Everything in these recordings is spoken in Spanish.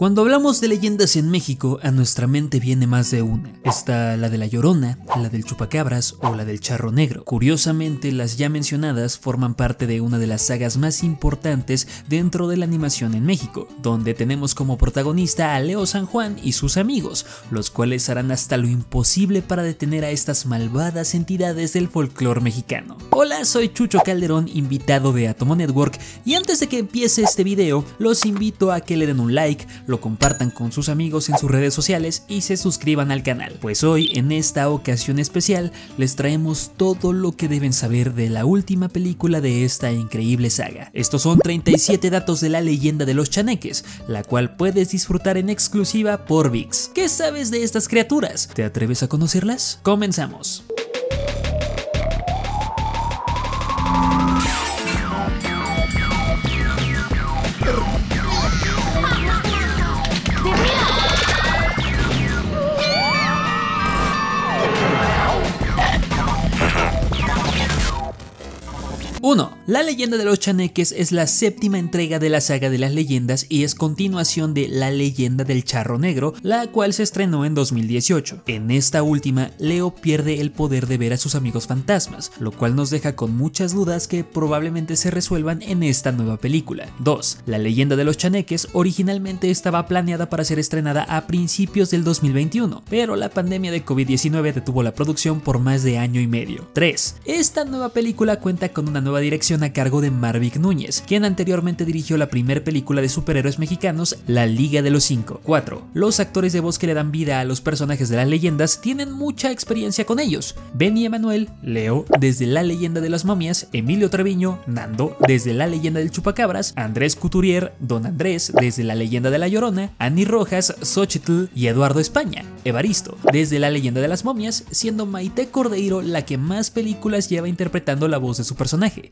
Cuando hablamos de leyendas en México, a nuestra mente viene más de una. Está la de la Llorona, la del Chupacabras o la del Charro Negro. Curiosamente, las ya mencionadas forman parte de una de las sagas más importantes dentro de la animación en México, donde tenemos como protagonista a Leo San Juan y sus amigos, los cuales harán hasta lo imposible para detener a estas malvadas entidades del folclore mexicano. Hola, soy Chucho Calderón, invitado de Atomo Network, y antes de que empiece este video, los invito a que le den un like, lo compartan con sus amigos en sus redes sociales y se suscriban al canal, pues hoy en esta ocasión especial les traemos todo lo que deben saber de la última película de esta increíble saga. Estos son 37 datos de la leyenda de los chaneques, la cual puedes disfrutar en exclusiva por VIX. ¿Qué sabes de estas criaturas? ¿Te atreves a conocerlas? Comenzamos. La leyenda de los chaneques es la séptima entrega de la saga de las leyendas y es continuación de La leyenda del charro negro, la cual se estrenó en 2018. En esta última, Leo pierde el poder de ver a sus amigos fantasmas, lo cual nos deja con muchas dudas que probablemente se resuelvan en esta nueva película. 2. La leyenda de los chaneques originalmente estaba planeada para ser estrenada a principios del 2021, pero la pandemia de COVID-19 detuvo la producción por más de año y medio. 3. Esta nueva película cuenta con una nueva dirección a cargo de Marvick Núñez, quien anteriormente dirigió la primera película de superhéroes mexicanos, La Liga de los Cinco. 4. Los actores de voz que le dan vida a los personajes de las leyendas tienen mucha experiencia con ellos. Benny Emanuel, Leo, desde La Leyenda de las Momias, Emilio Treviño, Nando, desde La Leyenda del Chupacabras, Andrés Couturier, Don Andrés, desde La Leyenda de la Llorona, Annie Rojas, Xochitl y Eduardo España. Evaristo, desde La Leyenda de las Momias, siendo Maite Cordeiro la que más películas lleva interpretando la voz de su personaje.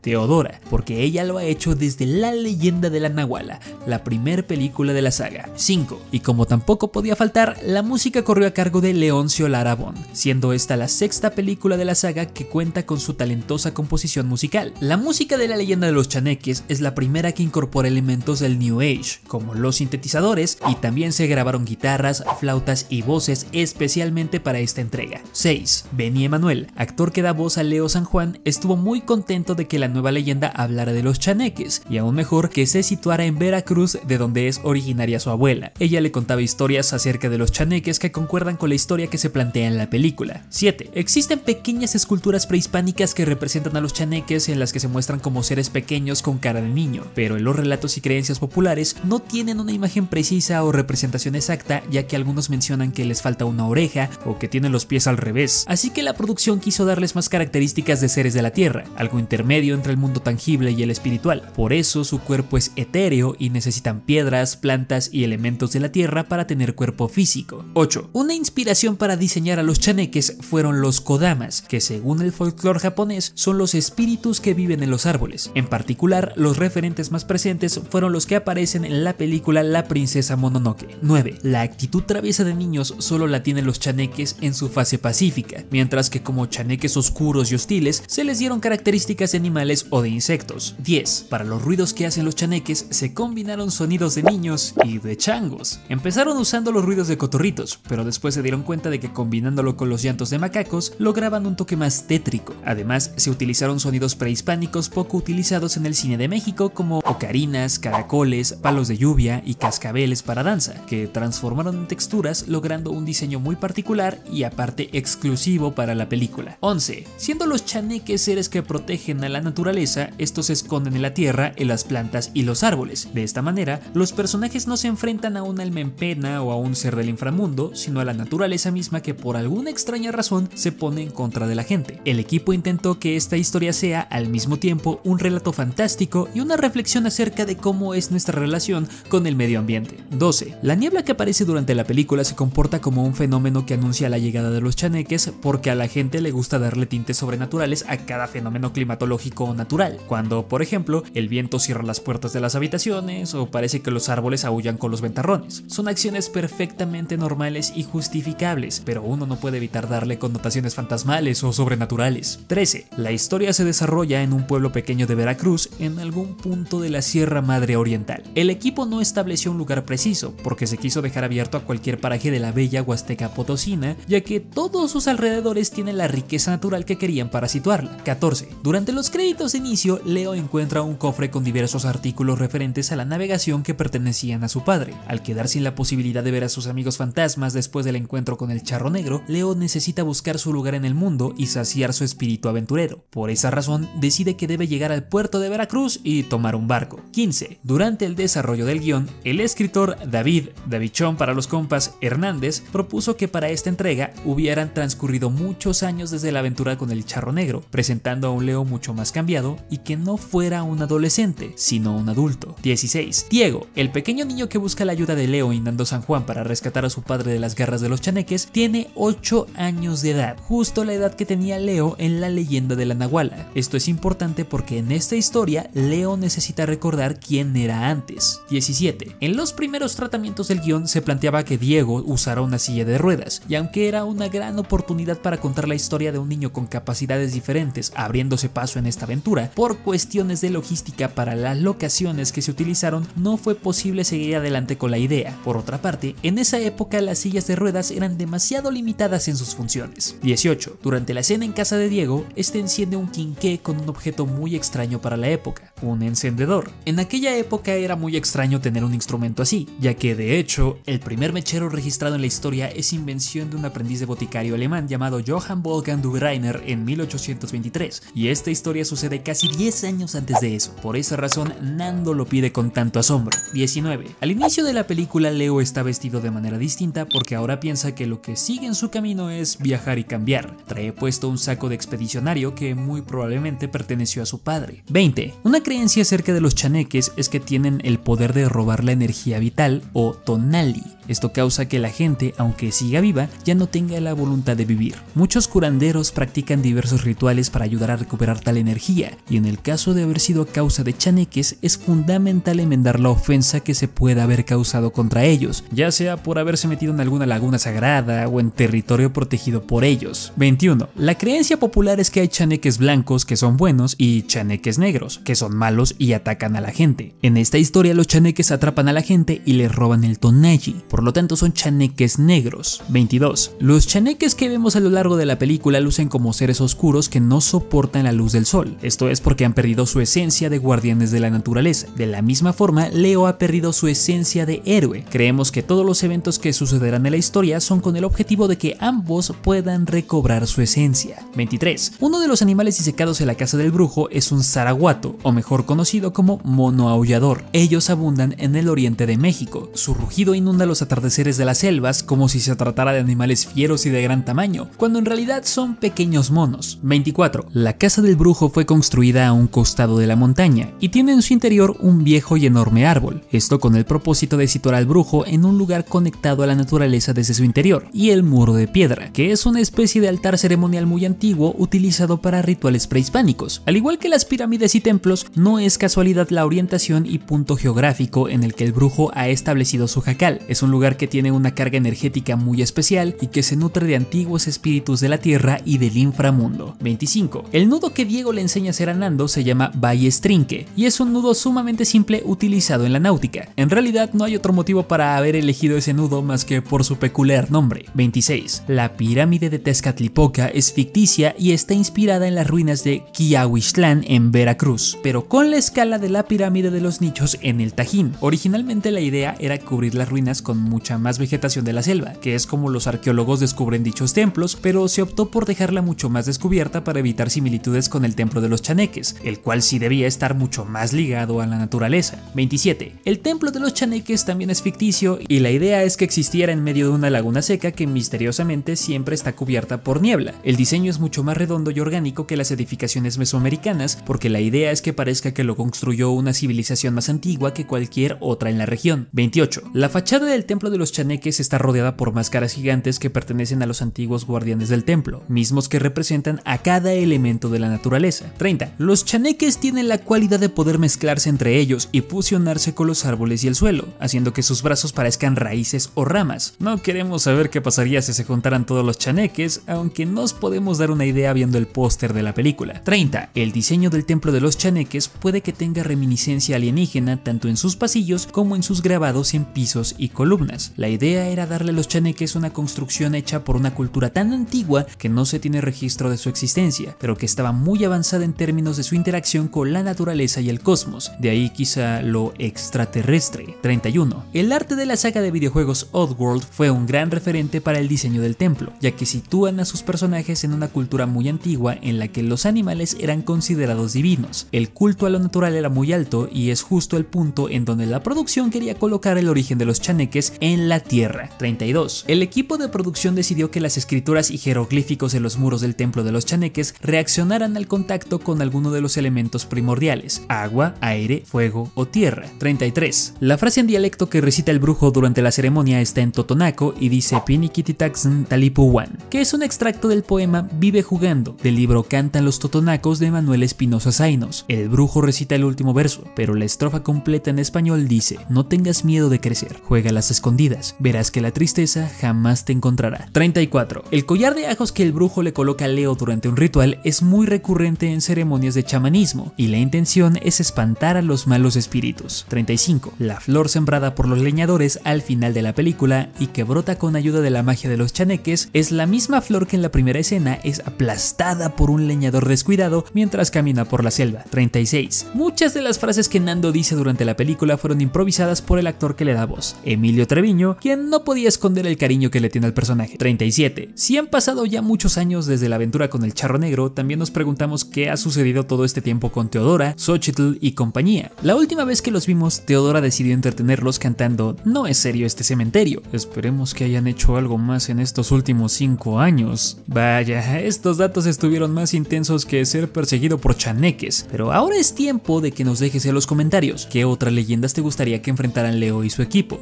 Porque ella lo ha hecho desde La leyenda de la Nahuala, la primer película de la saga. 5. Y como tampoco podía faltar, la música corrió a cargo de Leoncio Larabón, siendo esta la sexta película de la saga que cuenta con su talentosa composición musical. La música de La leyenda de los chaneques es la primera que incorpora elementos del New Age, como los sintetizadores, y también se grabaron guitarras, flautas y voces especialmente para esta entrega. 6. Benny Emanuel, actor que da voz a Leo San Juan, estuvo muy contento de que la nueva leyenda hablara de los chaneques, y aún mejor que se situara en Veracruz, de donde es originaria su abuela. Ella le contaba historias acerca de los chaneques que concuerdan con la historia que se plantea en la película. 7. Existen pequeñas esculturas prehispánicas que representan a los chaneques en las que se muestran como seres pequeños con cara de niño, pero en los relatos y creencias populares no tienen una imagen precisa o representación exacta, ya que algunos mencionan que les falta una oreja o que tienen los pies al revés. Así que la producción quiso darles más características de seres de la Tierra, algo intermedio entre el mundo tangible y el espiritual. Por eso su cuerpo es etéreo y necesitan piedras, plantas y elementos de la tierra para tener cuerpo físico. 8. Una inspiración para diseñar a los chaneques fueron los kodamas, que según el folclore japonés son los espíritus que viven en los árboles. En particular, los referentes más presentes fueron los que aparecen en la película La princesa Mononoke. 9. La actitud traviesa de niños solo la tienen los chaneques en su fase pacífica, mientras que como chaneques oscuros y hostiles se les dieron características de animales o de insectos. 10. Para los ruidos que hacen los chaneques se combinaron sonidos de niños y de changos. Empezaron usando los ruidos de cotorritos, pero después se dieron cuenta de que combinándolo con los llantos de macacos lograban un toque más tétrico. Además, se utilizaron sonidos prehispánicos poco utilizados en el cine de México como ocarinas, caracoles, palos de lluvia y cascabeles para danza, que transformaron en texturas logrando un diseño muy particular y aparte exclusivo para la película. 11. Siendo los chaneques seres que protegen a la naturaleza, estos se esconden en la tierra, en las plantas y los árboles. De esta manera, los personajes no se enfrentan a un alma en pena o a un ser del inframundo, sino a la naturaleza misma que por alguna extraña razón se pone en contra de la gente. El equipo intentó que esta historia sea al mismo tiempo un relato fantástico y una reflexión acerca de cómo es nuestra relación con el medio ambiente. 12. La niebla que aparece durante la película se comporta como un fenómeno que anuncia la llegada de los chaneques porque a la gente le gusta darle tintes sobrenaturales a cada fenómeno climatológico natural cuando, por ejemplo, el viento cierra las puertas de las habitaciones o parece que los árboles aullan con los ventarrones. Son acciones perfectamente normales y justificables, pero uno no puede evitar darle connotaciones fantasmales o sobrenaturales. 13. La historia se desarrolla en un pueblo pequeño de Veracruz, en algún punto de la Sierra Madre Oriental. El equipo no estableció un lugar preciso, porque se quiso dejar abierto a cualquier paraje de la bella Huasteca Potosina, ya que todos sus alrededores tienen la riqueza natural que querían para situarla. 14. Durante los créditos de inicio, Leo encuentra un cofre con diversos artículos referentes a la navegación que pertenecían a su padre. Al quedar sin la posibilidad de ver a sus amigos fantasmas después del encuentro con el charro negro, Leo necesita buscar su lugar en el mundo y saciar su espíritu aventurero. Por esa razón, decide que debe llegar al puerto de Veracruz y tomar un barco. 15. Durante el desarrollo del guion, el escritor David, Davichón para los compas Hernández, propuso que para esta entrega hubieran transcurrido muchos años desde la aventura con el charro negro, presentando a un Leo mucho más cambiado y que no fuera un adolescente, sino un adulto. 16. Diego, el pequeño niño que busca la ayuda de Leo inando San Juan para rescatar a su padre de las garras de los chaneques, tiene 8 años de edad, justo la edad que tenía Leo en la leyenda de la Nahuala. Esto es importante porque en esta historia Leo necesita recordar quién era antes. 17. En los primeros tratamientos del guion se planteaba que Diego usara una silla de ruedas, y aunque era una gran oportunidad para contar la historia de un niño con capacidades diferentes abriéndose paso en esta aventura, por cuestiones de logística para las locaciones que se utilizaron no fue posible seguir adelante con la idea. Por otra parte, en esa época las sillas de ruedas eran demasiado limitadas en sus funciones. 18. Durante la cena en casa de Diego, este enciende un quinqué con un objeto muy extraño para la época, un encendedor. En aquella época era muy extraño tener un instrumento así, ya que de hecho, el primer mechero registrado en la historia es invención de un aprendiz de boticario alemán llamado Johann Wolfgang Dureiner en 1823, y esta historia sucede casi 10 años antes de eso. Por esa razón, Nando lo pide con tanto asombro. 19. Al inicio de la película, Leo está vestido de manera distinta porque ahora piensa que lo que sigue en su camino es viajar y cambiar. Trae puesto un saco de expedicionario que muy probablemente perteneció a su padre. 20. Una creencia acerca de los chaneques es que tienen el poder de robar la energía vital o tonali. Esto causa que la gente, aunque siga viva, ya no tenga la voluntad de vivir. Muchos curanderos practican diversos rituales para ayudar a recuperar tal energía, y en el caso de haber sido causa de chaneques, es fundamental enmendar la ofensa que se pueda haber causado contra ellos, ya sea por haberse metido en alguna laguna sagrada o en territorio protegido por ellos. 21. La creencia popular es que hay chaneques blancos que son buenos y chaneques negros, que son malos y atacan a la gente. En esta historia los chaneques atrapan a la gente y les roban el tonaji, lo tanto son chaneques negros. 22. Los chaneques que vemos a lo largo de la película lucen como seres oscuros que no soportan la luz del sol. Esto es porque han perdido su esencia de guardianes de la naturaleza. De la misma forma, Leo ha perdido su esencia de héroe. Creemos que todos los eventos que sucederán en la historia son con el objetivo de que ambos puedan recobrar su esencia. 23. Uno de los animales disecados en la casa del brujo es un zaraguato, o mejor conocido como mono aullador. Ellos abundan en el oriente de México. Su rugido inunda los atardeceres de las selvas como si se tratara de animales fieros y de gran tamaño, cuando en realidad son pequeños monos. 24. La casa del brujo fue construida a un costado de la montaña y tiene en su interior un viejo y enorme árbol, esto con el propósito de situar al brujo en un lugar conectado a la naturaleza desde su interior, y el muro de piedra, que es una especie de altar ceremonial muy antiguo utilizado para rituales prehispánicos. Al igual que las pirámides y templos, no es casualidad la orientación y punto geográfico en el que el brujo ha establecido su jacal. Es un lugar que tiene una carga energética muy especial y que se nutre de antiguos espíritus de la tierra y del inframundo. 25. El nudo que Diego le enseña a hacer a Nando se llama ballestrinque y es un nudo sumamente simple utilizado en la náutica. En realidad no hay otro motivo para haber elegido ese nudo más que por su peculiar nombre. 26. La pirámide de Tezcatlipoca es ficticia y está inspirada en las ruinas de Quiahuixtlán en Veracruz, pero con la escala de la pirámide de los nichos en el Tajín. Originalmente la idea era cubrir las ruinas con mucha más vegetación de la selva, que es como los arqueólogos descubren dichos templos, pero se optó por dejarla mucho más descubierta para evitar similitudes con el templo de los chaneques, el cual sí debía estar mucho más ligado a la naturaleza. 27. El templo de los chaneques también es ficticio y la idea es que existiera en medio de una laguna seca que misteriosamente siempre está cubierta por niebla. El diseño es mucho más redondo y orgánico que las edificaciones mesoamericanas porque la idea es que parezca que lo construyó una civilización más antigua que cualquier otra en la región. 28. La fachada del templo de los chaneques está rodeada por máscaras gigantes que pertenecen a los antiguos guardianes del templo, mismos que representan a cada elemento de la naturaleza. 30. Los chaneques tienen la cualidad de poder mezclarse entre ellos y fusionarse con los árboles y el suelo, haciendo que sus brazos parezcan raíces o ramas. No queremos saber qué pasaría si se juntaran todos los chaneques, aunque nos podemos dar una idea viendo el póster de la película. 30. El diseño del templo de los chaneques puede que tenga reminiscencia alienígena tanto en sus pasillos como en sus grabados en pisos y columnas. La idea era darle a los chaneques una construcción hecha por una cultura tan antigua que no se tiene registro de su existencia, pero que estaba muy avanzada en términos de su interacción con la naturaleza y el cosmos, de ahí quizá lo extraterrestre. 31. El arte de la saga de videojuegos Oddworld fue un gran referente para el diseño del templo, ya que sitúan a sus personajes en una cultura muy antigua en la que los animales eran considerados divinos. El culto a lo natural era muy alto y es justo el punto en donde la producción quería colocar el origen de los chaneques en la tierra. 32. El equipo de producción decidió que las escrituras y jeroglíficos en los muros del templo de los chaneques reaccionaran al contacto con alguno de los elementos primordiales, agua, aire, fuego o tierra. 33. La frase en dialecto que recita el brujo durante la ceremonia está en totonaco y dice Pinikititaxn Talipuwan, que es un extracto del poema Vive jugando, del libro Cantan los totonacos de Manuel Espinosa Zainos. El brujo recita el último verso, pero la estrofa completa en español dice, no tengas miedo de crecer, juega las escondidas, verás que la tristeza jamás te encontrará. 34. El collar de ajos que el brujo le coloca a Leo durante un ritual es muy recurrente en ceremonias de chamanismo, y la intención es espantar a los malos espíritus. 35. La flor sembrada por los leñadores al final de la película y que brota con ayuda de la magia de los chaneques es la misma flor que en la primera escena es aplastada por un leñador descuidado mientras camina por la selva. 36. Muchas de las frases que Nando dice durante la película fueron improvisadas por el actor que le da voz, Emilio Treviño, quien no podía esconder el cariño que le tiene al personaje. 37. Si han pasado ya muchos años desde la aventura con el Charro Negro, también nos preguntamos qué ha sucedido todo este tiempo con Teodora, Xochitl y compañía. La última vez que los vimos, Teodora decidió entretenerlos cantando No es serio este cementerio. Esperemos que hayan hecho algo más en estos últimos 5 años. Vaya, estos datos estuvieron más intensos que ser perseguido por chaneques, pero ahora es tiempo de que nos dejes en los comentarios qué otras leyendas te gustaría que enfrentaran Leo y su equipo.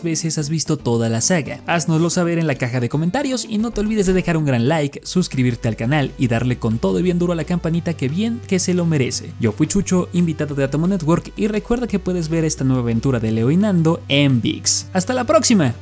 ¿Cuántas veces has visto toda la saga? Haznoslo saber en la caja de comentarios y no te olvides de dejar un gran like, suscribirte al canal y darle con todo y bien duro a la campanita que bien que se lo merece. Yo fui Chucho, invitado de Atomo Network y recuerda que puedes ver esta nueva aventura de Leo y Nando en VIX. ¡Hasta la próxima!